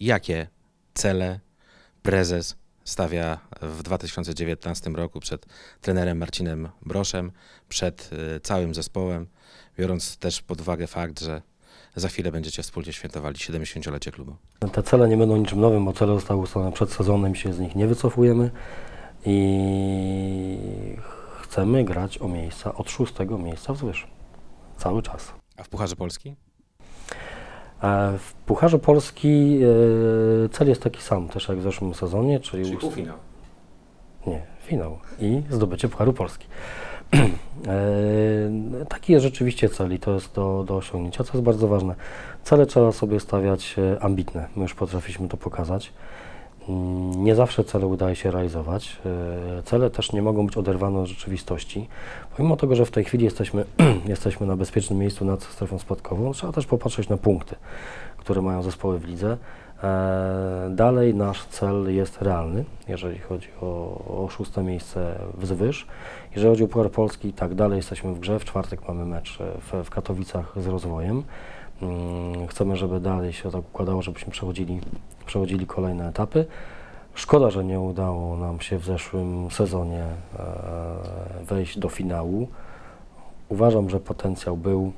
Jakie cele prezes stawia w 2019 roku przed trenerem Marcinem Broszem, przed y, całym zespołem, biorąc też pod uwagę fakt, że za chwilę będziecie wspólnie świętowali 70-lecie klubu. Te cele nie będą niczym nowym, bo cele zostały ustalone przed sezonem, się z nich nie wycofujemy i chcemy grać o miejsca od szóstego miejsca wzwyż. Cały czas. A w Pucharze Polski? W Pucharze Polski e, cel jest taki sam, też jak w zeszłym sezonie, czyli, ust- Nie, finał i zdobycie Pucharu Polski. E, Taki jest rzeczywiście cel i to jest do, do osiągnięcia, co jest bardzo ważne. Cele trzeba sobie stawiać e, ambitne, my już potrafiliśmy to pokazać. Mm, Nie zawsze cele udaje się realizować. E, Cele też nie mogą być oderwane od rzeczywistości. Pomimo tego, że w tej chwili jesteśmy, jesteśmy na bezpiecznym miejscu nad strefą spadkową, trzeba też popatrzeć na punkty, które mają zespoły w lidze. E, Dalej nasz cel jest realny, jeżeli chodzi o, o szóste miejsce wzwyż. Jeżeli chodzi o Puchar Polski, tak dalej jesteśmy w grze. W czwartek mamy mecz w, w Katowicach z rozwojem. Mm, Chcemy, żeby dalej się tak układało, żebyśmy przechodzili, przechodzili kolejne etapy. Szkoda, że nie udało nam się w zeszłym sezonie e, wejść do finału. Uważam, że potencjał był,